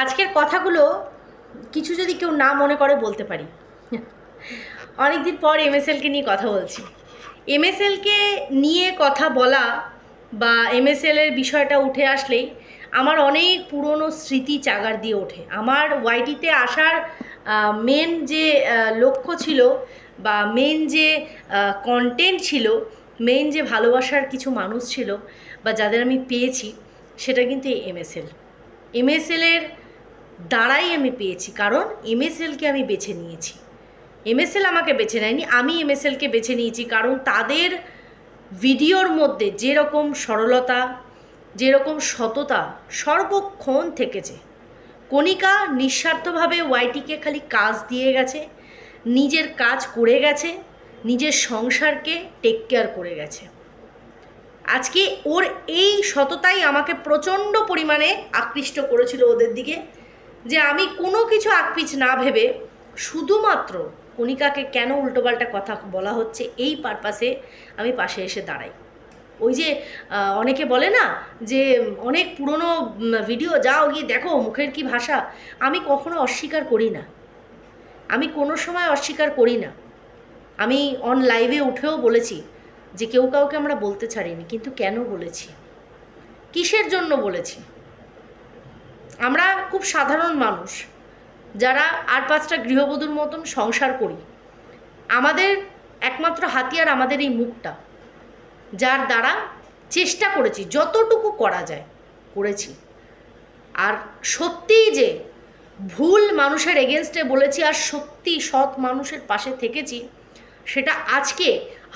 আজকের কথাগুলো কিছু যদি কেউ না মনে করে বলতে পারি। অনেকদিন পর এম এমএসএলকে নিয়ে কথা বলছি। এমএসএলকে নিয়ে কথা বলা বা এমএসএলের বিষয়টা উঠে আসলেই আমার অনেক পুরনো স্মৃতি চাগার দিয়ে ওঠে। আমার ওয়াইটিতে আসার মেন যে লক্ষ্য ছিল বা মেন যে কন্টেন্ট ছিল মেন যে ভালোবাসার কিছু মানুষ ছিল বা যাদের আমি পেয়েছি, সেটা কিন্তু এমএসএল এমএসএলের দ্বারাই আমি পেয়েছি, কারণ এমএসএলকে আমি বেছে নিয়েছি। এমএসএল আমাকে বেছে নেয়নি, আমি এমএসএলকে বেছে নিয়েছি কারণ তাদের ভিডিওর মধ্যে যেরকম সরলতা, যেরকম সততা সর্বক্ষণ থেকেছে। কণিকা নিঃস্বার্থভাবে ওয়াইটিকে খালি কাজ দিয়ে গেছে, নিজের কাজ করে গেছে, নিজের সংসারকে টেক কেয়ার করে গেছে। আজকে ওর এই সততাই আমাকে প্রচণ্ড পরিমাণে আকৃষ্ট করেছিল ওদের দিকে। যে আমি কোনো কিছু আকপিচ না ভেবে শুধুমাত্র কণিকাকে কেন উল্টোপাল্টা কথা বলা হচ্ছে এই পারপাসে আমি পাশে এসে দাঁড়াই। ওই যে অনেকে বলে না যে, অনেক পুরনো ভিডিও যাও গিয়ে দেখো মুখের কি ভাষা, আমি কখনো অস্বীকার করি না। আমি কোনো সময় অস্বীকার করি না। আমি অন লাইভে উঠেও বলেছি যে কেউ কাউকে আমরা বলতে ছাড়িনি, কিন্তু কেন বলেছি? কিসের জন্য বলেছি? আমরা খুব সাধারণ মানুষ, যারা আর পাঁচটা গৃহবধূর মতন সংসার করি। আমাদের একমাত্র হাতিয়ার আমাদের এই মুখটা, যার দ্বারা চেষ্টা করেছি, যতটুকু করা যায় করেছি। আর সত্যিই যে ভুল মানুষের এগেনস্টে বলেছি, আর সত্যি সৎ মানুষের পাশে থেকেছি সেটা আজকে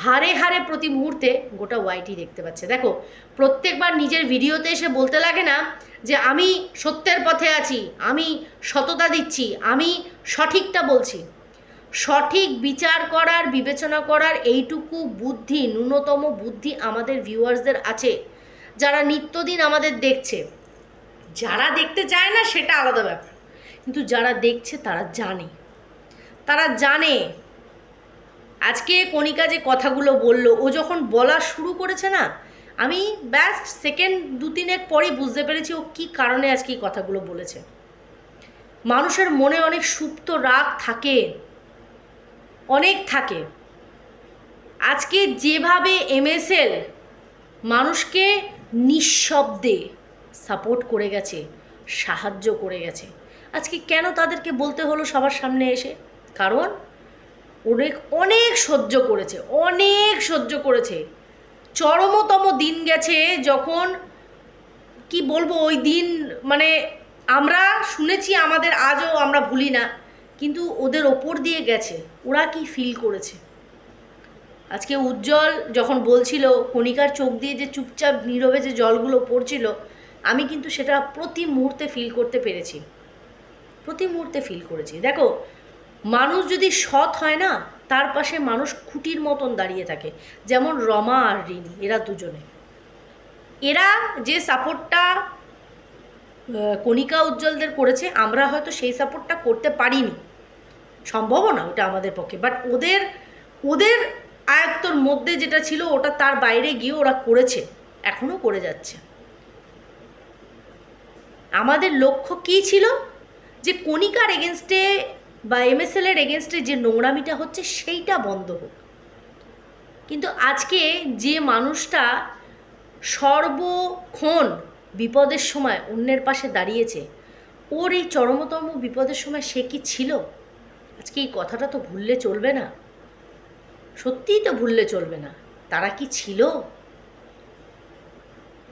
হারে হারে প্রতি মুহূর্তে গোটা ওয়াইটি দেখতে পাচ্ছে। দেখো, প্রত্যেকবার নিজের ভিডিওতে এসে বলতে লাগে না যে আমি সত্যের পথে আছি, আমি সততা দিচ্ছি, আমি সঠিকটা বলছি। সঠিক বিচার করার, বিবেচনা করার এইটুকু বুদ্ধি, ন্যূনতম বুদ্ধি আমাদের ভিউয়ার্সদের আছে। যারা নিত্যদিন আমাদের দেখছে, যারা দেখতে চায় না সেটা আলাদা ব্যাপার। কিন্তু যারা দেখছে তারা জানে। তারা জানে আজকে কণিকা যে কথাগুলো বলল, ও যখন বলা শুরু করেছে না, আমি ব্যাস্ট সেকেন্ড দু তিনেক পরেই বুঝতে পেরেছি ও কী কারণে আজকে এই কথাগুলো বলেছে। মানুষের মনে অনেক সুপ্ত রাগ থাকে, অনেক থাকে। আজকে যেভাবে এমএসএল মানুষকে নিঃশব্দে সাপোর্ট করে গেছে, সাহায্য করে গেছে, আজকে কেন তাদেরকে বলতে হলো সবার সামনে এসে? কারণ অনেক অনেক সহ্য করেছে, অনেক সহ্য করেছে। চরমতম দিন গেছে যখন, কি বলব, ওই দিন মানে আমরা শুনেছি আমাদের আজও আমরা ভুলি না, কিন্তু ওদের ওপর দিয়ে গেছে, ওরা কি ফিল করেছে? আজকে উজ্জ্বল যখন বলছিল, কণিকার চোখ দিয়ে যে চুপচাপ নীরবে যে জলগুলো পড়ছিল, আমি কিন্তু সেটা প্রতি মুহূর্তে ফিল করতে পেরেছি। প্রতি মুহূর্তে ফিল করেছি। দেখো মানুষ যদি সৎ হয় না, তার পাশে মানুষ খুঁটির মতন দাঁড়িয়ে থাকে। যেমন রমা আর রিনি এরা দুজনে। এরা যে সাপোর্টটা কণিকা উজ্জ্বলদের করেছে, আমরা হয়তো সেই সাপোর্টটা করতে পারিনি। সম্ভবও না ওটা আমাদের পক্ষে বাট ওদের ওদের আয়ত্তর মধ্যে যেটা ছিল, ওটা তার বাইরে গিয়ে ওরা করেছে এখনও করে যাচ্ছে। আমাদের লক্ষ্য কী ছিল? যে কণিকার এগেনস্টে বা এমএসএল এর এগেনস্টে যে নোংরামিটা হচ্ছে, সেইটা বন্ধ হোক। কিন্তু আজকে যে মানুষটা সর্বক্ষণ বিপদের সময় অন্যের পাশে দাঁড়িয়েছে, ওর এই চরমতম বিপদের সময় সে কি ছিল? আজকে এই কথাটা তো ভুললে চলবে না। সত্যিই তো ভুললে চলবে না। তারা কি ছিল?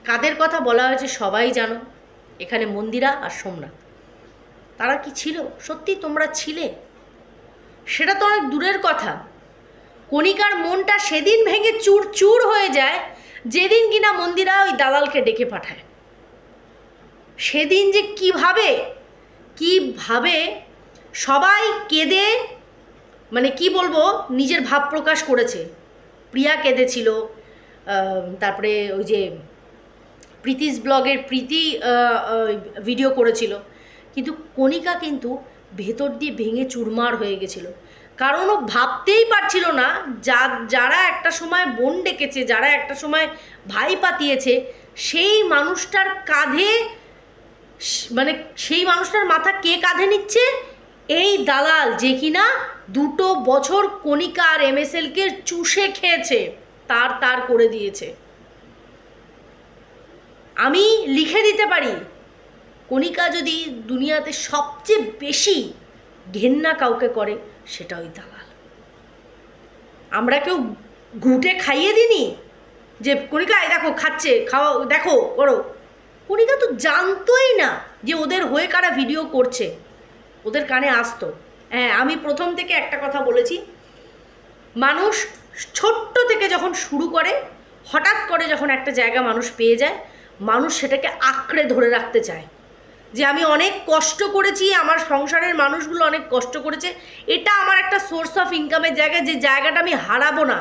কাদের কথা বলা হয়েছে সবাই জানো। এখানে মন্দিরা আর সোমনাথ। তারা কি ছিল? সত্যি তোমরা ছিলে? সেটা তো অনেক দূরের কথা। কণিকার মনটা সেদিন ভেঙে চুর চুর হয়ে যায়, যেদিন কিনা মন্দিরা ওই দালালকে ডেকে পাঠায়। সেদিন যে কীভাবে কীভাবে সবাই কেঁদে মানে কি বলব, নিজের ভাব প্রকাশ করেছে। প্রিয়া কেঁদেছিল তারপরে ওই যে প্রীতিস ব্লগের প্রীতি ভিডিও করেছিল। কিন্তু কণিকা কিন্তু ভেতর দিয়ে ভেঙে চুরমার হয়ে গেছিল। কারণ ও ভাবতেই পারছিল না, যা, যারা একটা সময় বোন ডেকেছে, যারা একটা সময় ভাই পাতিয়েছে, সেই মানুষটার কাঁধে মানে সেই মানুষটার মাথা কে কাঁধে নিচ্ছে? এই দালাল যে কিনা দুটো বছর কণিকা আর এমএসএলকে চুষে খেয়েছে, তার তার করে দিয়েছে। আমি লিখে দিতে পারি কণিকা যদি দুনিয়াতে সবচেয়ে বেশি ঘেন্না কাউকে করে, সেটা ওই দালাল। আমরা কেউ ঘুটে খাইয়ে দিনি যে, কণিকা দেখো, খাচ্ছে খাওয়া দেখো, করো। কণিকা তো জানতোই না যে ওদের হয়ে কারা ভিডিও করছে। ওদের কানে আসতো। হ্যাঁ আমি প্রথম থেকে একটা কথা বলেছি। মানুষ ছোট্ট থেকে যখন শুরু করে, হঠাৎ করে যখন একটা জায়গা মানুষ পেয়ে যায়, মানুষ সেটাকে আঁকড়ে ধরে রাখতে চায়। যে আমি অনেক কষ্ট করেছি, আমার সংসারের মানুষগুলো অনেক কষ্ট করেছে, এটা আমার একটা সোর্স অফ ইনকামের জায়গা যে জায়গাটা আমি হারাবো না,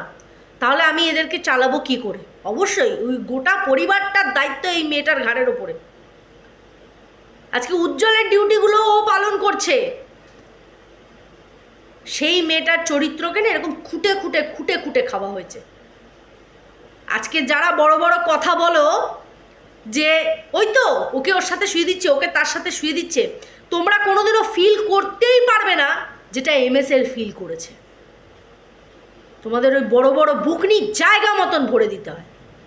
তাহলে আমি এদেরকে চালাবো কি করে? অবশ্যই, ওই গোটা পরিবারটার দায়িত্ব এই মেয়েটার ঘাড়ের ওপরে আজকে উজ্জ্বলের ডিউটিগুলো ও পালন করছে। সেই মেয়েটার চরিত্রকে না এরকম খুঁটে খুঁটে খুঁটে খুঁটে খাওয়া হয়েছে। আজকে যারা বড় বড় কথা বলো যে, ওই তো, ওকে ওর সাথে শুয়ে দিচ্ছে, ওকে তার সাথে শুয়ে দিচ্ছে। তোমরা কোনোদিনও ফিল করতেই পারবে না যেটা এমএসএল ফিল করেছে। তোমাদের ওই বড় বড় বুকনি জায়গা মতন ভরে দিতে হয়।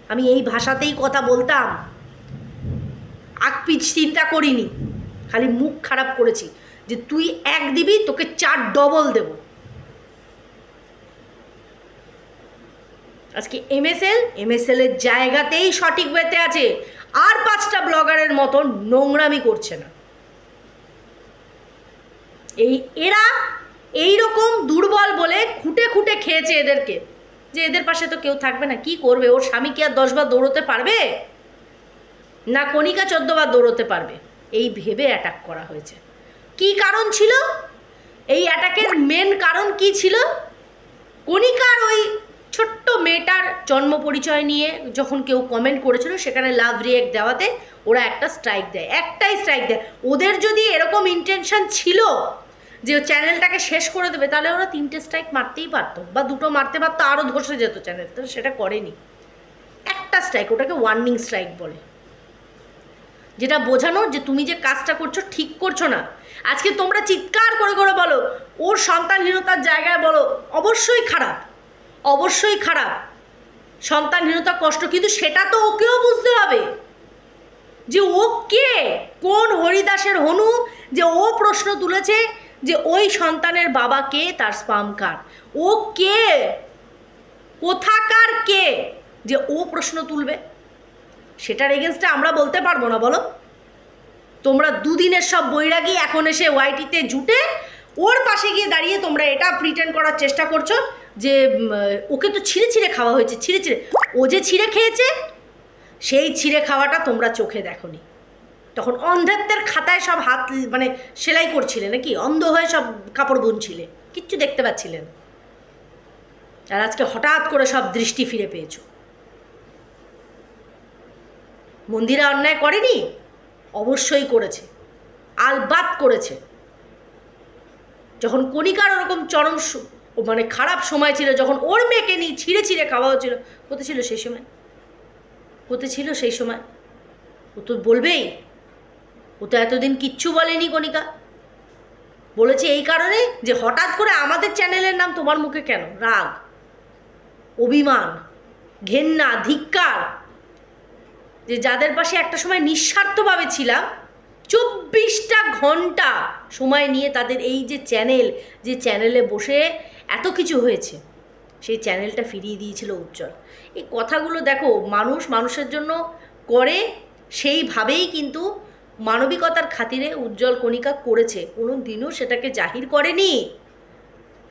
আমি এই ভাষাতেই কথা বলতাম। আকপিচ চিন্তা করিনি। খালি মুখ খারাপ করেছি যে তুই এক দিবি, তোকে চার ডবল দেব। আজকে এমএসএল এমএসএল এর জায়গাতেই সঠিক ওয়েতে আছে। আর পাঁচটা ব্লগারের মতন নোংরামি করছে না। এই এরা এই রকম দুর্বল বলে খুঁটে খুঁটে খেয়েছে এদেরকে, যে এদের পাশে তো কেউ থাকবে না, কি করবে? ওর স্বামী কি আর দশবার দৌড়তে পারবে? না কণিকা চোদ্দবার দৌড়তে পারবে? এই ভেবে অ্যাটাক করা হয়েছে। কি কারণ ছিল? এই অ্যাটাকের মেন কারণ কি ছিল? কণিকার ওই ছোট্ট মেয়েটার জন্ম পরিচয় নিয়ে যখন কেউ কমেন্ট করেছিল, সেখানে লাভ রিয়েক্ট দেওয়াতে ওরা একটা স্ট্রাইক দেয়, একটাই স্ট্রাইক দেয়। ওদের যদি এরকম ইন্টেনশন ছিল যে চ্যানেলটাকে শেষ করে দেবে, তাহলে ওরা তিনটে স্ট্রাইক মারতেই পারতো বা দুটো মারতে পারতো আরও ধসে যেত চ্যানেলটা সেটা করেনি। একটা স্ট্রাইক ওটাকে ওয়ার্নিং স্ট্রাইক বলে। যেটা বোঝানোর যে তুমি যে কাজটা করছ, ঠিক করছ না। আজকে তোমরা চিৎকার করে করে বলো, ওর সন্তানহীনতার জায়গায় বলো, অবশ্যই খারাপ। অবশ্যই খারাপ। সন্তানহীনতা কষ্ট, কিন্তু সেটা তো ওকেও বুঝতে হবে। যে ও কে? কোন হরিদাসের হনু? যে ও প্রশ্ন তুলেছে যে ওই সন্তানের বাবা কে? তার স্পাম কার ও কে? কোথাকার কে? যে ও প্রশ্ন তুলবে। সেটার এগেনস্টে আমরা বলতে পারব না, বলো? তোমরা দুদিনের সব বৈরাগী এখন এসে ওয়াইটিতে জুটে ওর পাশে গিয়ে দাঁড়িয়ে তোমরা এটা প্রিটেন্ড করার চেষ্টা করছ। যে ওকে তো ছিঁড়ে ছিঁড়ে খাওয়া হয়েছে, ছিঁড়ে ছিঁড়ে। ও যে ছিঁড়ে খেয়েছে, সেই ছিঁড়ে খাওয়াটা তোমরা চোখে দেখোনি। তখন অন্ধত্বের খাতায় সব হাত মানে সেলাই করছিলে নাকি? অন্ধ হয়ে সব কাপড় বুনছিলে। কিচ্ছু দেখতে পাচ্ছিলেন। আর আজকে হঠাৎ করে সব দৃষ্টি ফিরে পেয়েছ। মন্দিরা অন্যায় করেনি? অবশ্যই করেছে। আলবাত করেছে। যখন কণিকার ওরকম চরম মানে খারাপ সময় ছিল, যখন ওর মেয়েকে নিয়ে ছিঁড়ে ছিঁড়ে খাওয়া হচ্ছিল, হতে ছিল সেই সময়। কোথায় ছিল সেই সময়। ও তো বলবেই, ও তো এতদিন কিচ্ছু বলেনি কণিকা। বলেছে এই কারণে যে হঠাৎ করে আমাদের চ্যানেলের নাম তোমার মুখে কেন? রাগ, অভিমান, ঘেন্না, ধিক্কার। যে যাদের পাশে একটা সময় নিঃস্বার্থভাবে ছিলাম, চব্বিশটা ঘণ্টা সময় নিয়ে তাদের এই যে চ্যানেল, যে চ্যানেলে বসে এত কিছু হয়েছে। সেই চ্যানেলটা ফিরিয়ে দিয়েছিল উজ্জ্বল। এই কথাগুলো দেখো, মানুষ মানুষের জন্য করে, সেইভাবেই কিন্তু মানবিকতার খাতিরে উজ্জ্বল কণিকা করেছে। কোনো দিনও সেটাকে জাহির করেনি।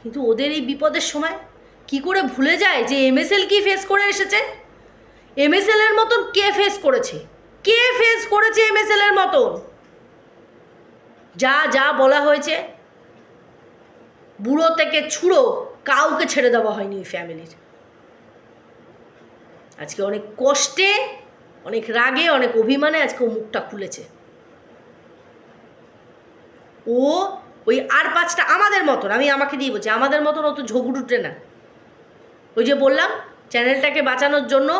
কিন্তু ওদের এই বিপদের সময় কি করে ভুলে যায় যে এমএসএল কি ফেস করে এসেছে? এমএসএল এর মতন কে ফেস করেছে? কে ফেস করেছে এম এমএসএল এর মতন? যা যা বলা হয়েছে বুড়ো থেকে ছুড়ো কাউকে ছেড়ে দেওয়া হয়নি ওই ফ্যামিলির। আজকে অনেক কষ্টে, অনেক রাগে, অনেক অভিমানে আজকে ও মুখটা খুলেছে। ও ওই আর পাঁচটা আমাদের মতন, আমি আমাকে দিয়ে বলছি, আমাদের মতন অত ঝগড়ুটে না। ওই যে বললাম, চ্যানেলটাকে বাঁচানোর জন্য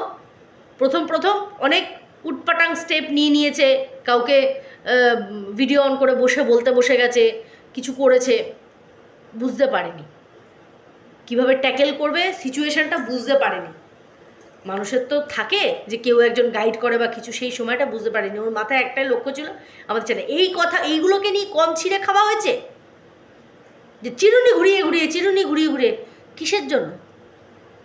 প্রথম প্রথম অনেক উটপাটাং স্টেপ নিয়ে নিয়েছে, কাউকে ভিডিও অন করে বসে, বলতে বসে গেছে, কিছু করেছে। বুঝতে পারেনি। কীভাবে ট্যাকেল করবে সিচুয়েশনটা বুঝতে পারেনি। মানুষের তো থাকে যে কেউ একজন গাইড করে বা কিছু, সেই সময়টা বুঝতে পারেনি। ওর মাথায় একটাই লক্ষ্য ছিল আমাদের চ্যানেল এই কথা, এইগুলোকে নিয়ে কম ছিঁড়ে খাওয়া হয়েছে? যে চিরুনি ঘুরিয়ে ঘুরিয়ে, চিরুনি ঘুরিয়ে ঘুরিয়ে, কিসের জন্য?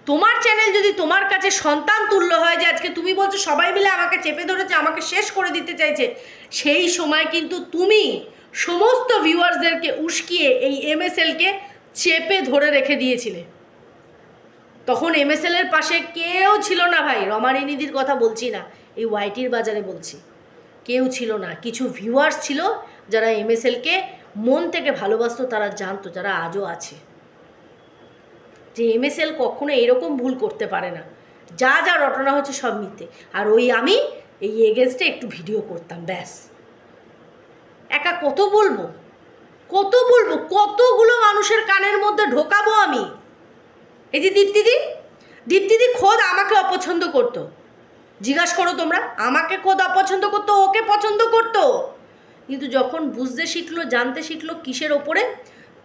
তোমার চ্যানেল যদি তোমার কাছে সন্তান তুল্য হয় যে আজকে তুমি বলছো সবাই মিলে আমাকে চেপে ধরেছে, আমাকে শেষ করে দিতে চাইছে, সেই সময় কিন্তু তুমি সমস্ত ভিউয়ার্সদেরকে উস্কিয়ে এই এমএসএলকে চেপে ধরে রেখে দিয়েছিলে। তখন এমএসএল এর পাশে কেউ ছিল না ভাই রমারিনিদির কথা বলছি না, এই ওয়াইটির বাজারে বলছি। কেউ ছিল না, কিছু ভিউয়ার্স ছিল যারা এমএসএলকে মন থেকে ভালোবাসতো, তারা জানতো, যারা আজও আছে। যে এমএসএল কখনো এরকম ভুল করতে পারে না। যা যা রটনা হচ্ছে সব মিথ্যে। আর ওই আমি, এই এগেনস্টে একটু ভিডিও করতাম, ব্যাস। একা কত বলব? কত বলব? কতগুলো মানুষের কানের মধ্যে ঢোকাবো আমি? এই যে দীপ্তিদি দীপ্তিদি খোদ আমাকে অপছন্দ করতো। জিজ্ঞাস করো তোমরা, আমাকে খোদ অপছন্দ করতো, ওকে পছন্দ করতো? কিন্তু যখন বুঝতে শিখলো, জানতে শিখলো কিসের ওপরে,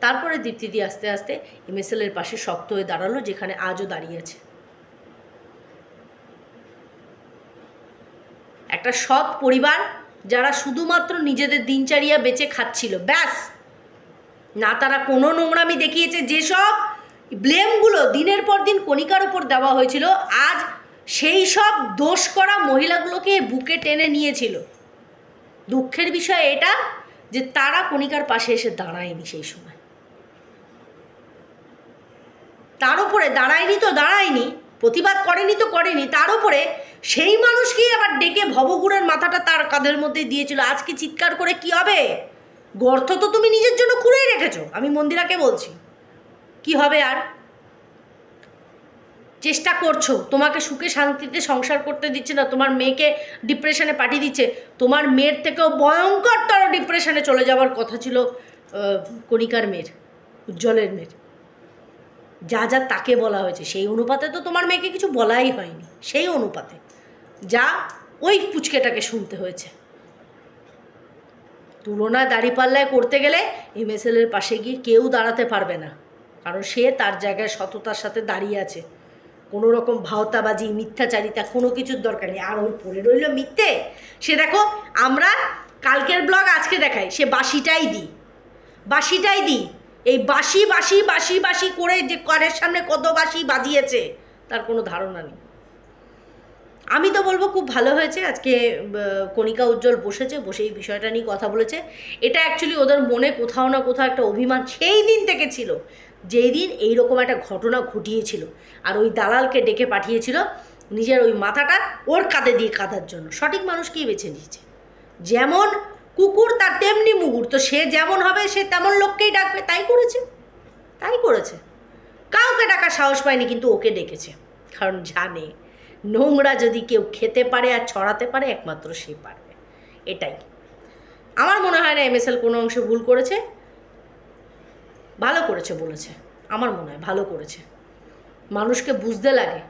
তারপরে দীপ্তিদি আস্তে আস্তে এমএসএল এর পাশে শক্ত হয়ে দাঁড়াল, যেখানে আজও দাঁড়িয়ে আছে। একটা সৎ পরিবার যারা শুধুমাত্র নিজেদের দিনচারিয়া বেঁচে খাচ্ছিল, ব্যাস। না, তারা কোনো নোংরামি দেখিয়েছে, যেসব ব্লেমগুলো দিনের পর দিন কণিকার ওপর দেওয়া হয়েছিল, আজ সেই সব দোষ করা মহিলাগুলোকে বুকে টেনে নিয়েছিল। দুঃখের বিষয় এটা যে তারা কণিকার পাশে এসে দাঁড়ায়নি সেই সময়। তার উপরে দাঁড়ায়নি তো দাঁড়ায়নি, প্রতিবাদ করেনি তো করেনি, তার উপরে সেই মানুষকেই আবার ডেকে ভবগুড়ের মাথাটা তার কাঁধের মধ্যে দিয়েছিল। আজকে চিৎকার করে কি হবে? গর্ত তো তুমি নিজের জন্য খুঁড়েই রেখেছো, আমি মন্দিরাকে বলছি। কি হবে আর? চেষ্টা করছ, তোমাকে সুখে শান্তিতে সংসার করতে দিচ্ছে না, তোমার মেয়েকে ডিপ্রেশনে পাঠিয়ে দিচ্ছে। তোমার মেয়ের থেকেও ভয়ঙ্করতর ডিপ্রেশনে চলে যাওয়ার কথা ছিল কণিকার মেয়ের, উজ্জ্বলের মেয়ের। যা যা তাকে বলা হয়েছে, সেই অনুপাতে তো তোমার মেয়েকে কিছু বলাই হয়নি, সেই অনুপাতে। যা ওই পুচকেটাকে শুনতে হয়েছে। তুলনা দাঁড়িপাল্লায় করতে গেলে এমএসএল এর পাশে গিয়ে কেউ দাঁড়াতে পারবে না, কারণ সে তার জায়গায় সততার সাথে দাঁড়িয়ে আছে। কোনো রকম ভাওতাবাজি, মিথ্যাচারিতা কোনো কিছুর দরকার নেই। আর ওই পড়ে রইল মিথ্যে। সে দেখো, আমরা কালকের ব্লগ আজকে দেখাই, সে বাসিটাই দিই। বাসিটাই দিই। এই বাসি বাসি বাসি বাসি করে যে কানের সামনে কত বাসি বাজিয়েছে, তার কোনো ধারণা নেই। আমি তো বলব খুব ভালো হয়েছে, আজকে কণিকা উজ্জ্বল বসেছে, বসে এই বিষয়টা নিয়ে কথা বলেছে। এটা অ্যাকচুয়ালি ওদের মনে কোথাও না কোথাও একটা অভিমান সেই দিন থেকে ছিল, যেই দিন এইরকম একটা ঘটনা ঘটিয়েছিল। আর ওই দালালকে ডেকে পাঠিয়েছিল নিজের ওই মাথাটা ওর কাঁধে দিয়ে কাঁধার জন্য। সঠিক মানুষকেই বেছে নিয়েছে। যেমন কুকুর তার তেমনি মুগুর। তো সে যেমন হবে, সে তেমন লোককেই ডাকবে। তাই করেছে। তাই করেছে। কাউকে ডাকার সাহস পায়নি, কিন্তু ওকে ডেকেছে। কারণ জানে, নোংরা যদি কেউ খেতে পারে আর ছড়াতে পারে, একমাত্র সে পারবে। এটাই। আমার মনে হয় না এমএসএল কোনো অংশে ভুল করেছে। ভালো করেছে বলেছে। আমার মনে হয় ভালো করেছে। মানুষকে বুঝতে লাগে।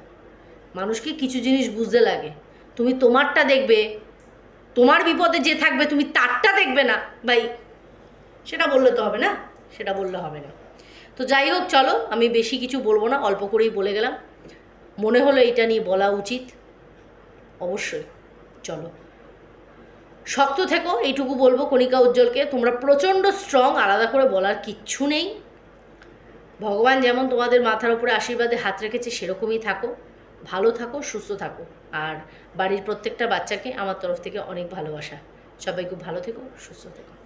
মানুষকে কিছু জিনিস বুঝতে লাগে। তুমি তোমারটা দেখবে। তোমার বিপদে যে থাকবে, তুমি তারটা দেখবে না। ভাই, সেটা বললে তো হবে না, সেটা বললে হবে না। তো যাই হোক, চলো, আমি বেশি কিছু বলব না, অল্প করেই বলে গেলাম। মনে হলো এটা নিয়ে বলা উচিত। অবশ্যই, চলো। শক্ত থেকো, এইটুকু বলব কণিকা উজ্জ্বলকে। তোমরা প্রচণ্ড স্ট্রং আলাদা করে বলার কিচ্ছু নেই। ভগবান যেমন তোমাদের মাথার উপরে আশীর্বাদে হাত রেখেছে, সেরকমই থাকো। ভালো থাকো, সুস্থ থাকো। আর বাড়ির প্রত্যেকটা বাচ্চাকে আমার তরফ থেকে অনেক ভালোবাসা। সবাই খুব ভালো থেকো, সুস্থ থেকো।